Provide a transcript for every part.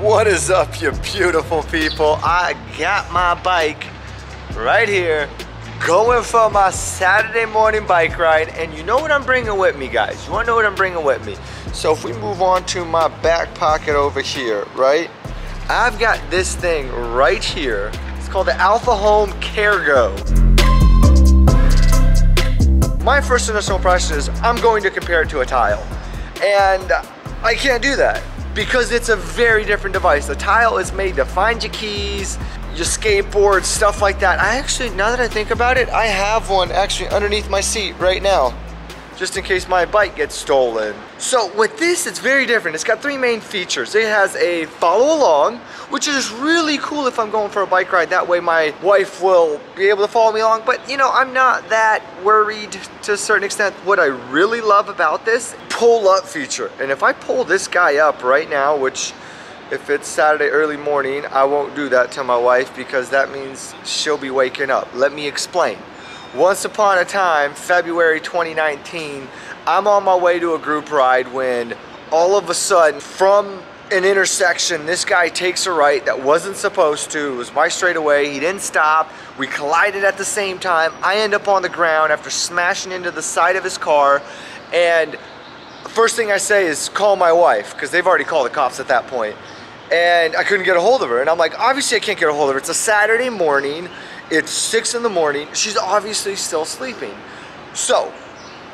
What is up, you beautiful people? I got my bike right here going for my Saturday morning bike ride. And you know what I'm bringing with me, guys? You want to know what I'm bringing with me? So if we move on to my back pocket over here, right? I've got this thing right here. It's called the Alphahom Care Go. My first initial impression is I'm going to compare it to a tile. And I can't do that because it's a very different device. The tile is made to find your keys, your skateboard, stuff like that. I actually, now that I think about it, I have one actually underneath my seat right now just in case my bike gets stolen. So with this, it's very different. It's got three main features. It has a follow along, which is really cool if I'm going for a bike ride. That way my wife will be able to follow me along. But you know, I'm not that worried to a certain extent. What I really love about this, pull up feature. And if I pull this guy up right now, which if it's Saturday early morning, I won't do that to my wife because that means she'll be waking up. Let me explain. Once upon a time, February 2019, I'm on my way to a group ride when all of a sudden from an intersection, this guy takes a right that wasn't supposed to. It was my straightaway. He didn't stop. We collided at the same time. I end up on the ground after smashing into the side of his car. And first thing I say is call my wife because they've already called the cops at that point. And I couldn't get a hold of her. And I'm like, obviously I can't get a hold of her. It's a Saturday morning. It's six in the morning. She's obviously still sleeping. So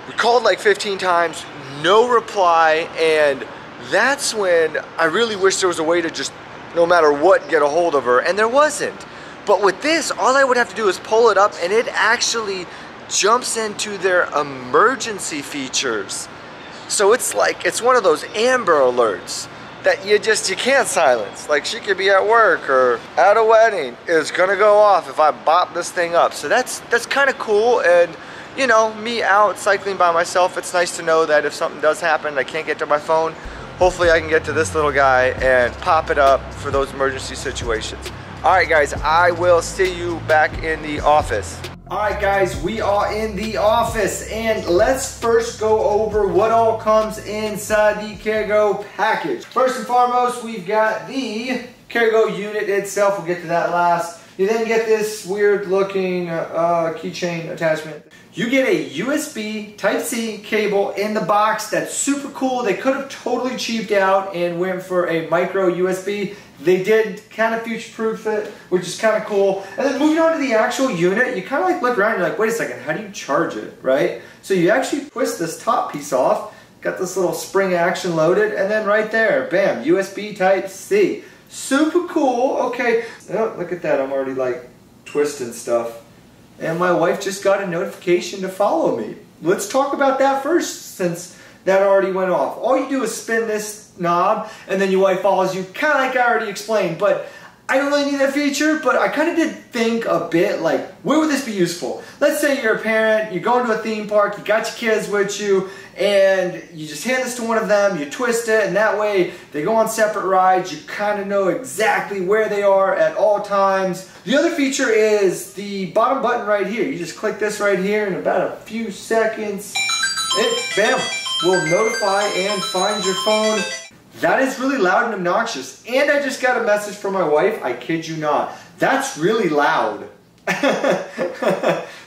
we called like 15 times, no reply. And that's when I really wish there was a way to just, no matter what, get a hold of her. And there wasn't. But with this, all I would have to do is pull it up and it actually jumps into their emergency features. So it's like, it's one of those Amber alerts that you just you can't silence. Like she could be at work or at a wedding. It's gonna go off if I bop this thing up. So that's that's kind of cool. And you know, me out cycling by myself, it's nice to know that if something does happen, I can't get to my phone. Hopefully I can get to this little guy and pop it up for those emergency situations. All right, guys, I will see you back in the office. All right, guys, we are in the office and let's first go over what all comes inside the Care Go package. First and foremost, we've got the Care Go unit itself. We'll get to that last. You then get this weird looking uh, keychain attachment. You get a USB Type-C cable in the box that's super cool. They could have totally cheaped out and went for a micro USB. They did kind of future-proof it, which is kind of cool. And then moving on to the actual unit, you kind of like look around you're like, wait a second, how do you charge it, right? So you actually twist this top piece off, got this little spring action loaded, and then right there, bam, USB Type-C. Super cool, okay. Oh, look at that, I'm already like twisting stuff and my wife just got a notification to follow me. Let's talk about that first since that already went off. All you do is spin this knob and then your wife follows you, kind of like I already explained, but I don't really need that feature, but I kind of did think a bit like, where would this be useful? Let's say you're a parent, you're going to a theme park, you got your kids with you, and you just hand this to one of them, you twist it, and that way they go on separate rides, you kind of know exactly where they are at all times. The other feature is the bottom button right here. You just click this right here in about a few seconds, it, bam, will notify and find your phone that is really loud and obnoxious. And I just got a message from my wife, I kid you not. That's really loud.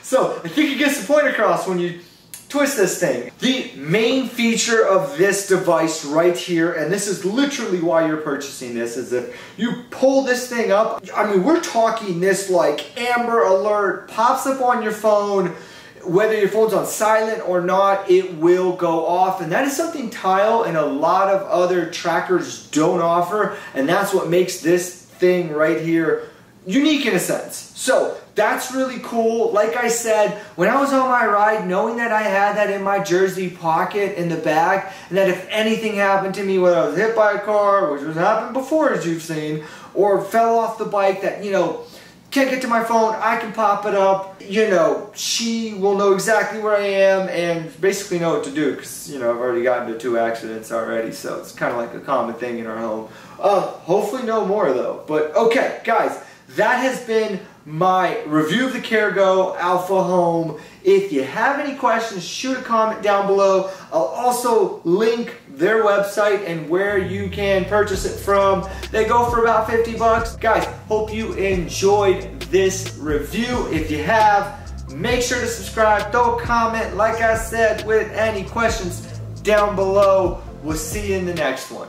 so I think it gets the point across when you twist this thing. The main feature of this device right here, and this is literally why you're purchasing this, is if you pull this thing up, I mean, we're talking this like Amber Alert, pops up on your phone, whether your phone's on silent or not, it will go off. And that is something Tile and a lot of other trackers don't offer. And that's what makes this thing right here unique in a sense. So that's really cool. Like I said, when I was on my ride, knowing that I had that in my jersey pocket in the bag, and that if anything happened to me, whether I was hit by a car, which has happened before as you've seen, or fell off the bike, that, you know, can't get to my phone, I can pop it up. You know, she will know exactly where I am and basically know what to do because, you know, I've already gotten into two accidents already, so it's kind of like a common thing in our home. Uh, hopefully no more though. But okay, guys, that has been my review of the Care Go Alphahom. If you have any questions, shoot a comment down below. I'll also link their website and where you can purchase it from. They go for about 50 bucks. Guys, hope you enjoyed this review. If you have, make sure to subscribe, throw a comment, like I said, with any questions down below. We'll see you in the next one.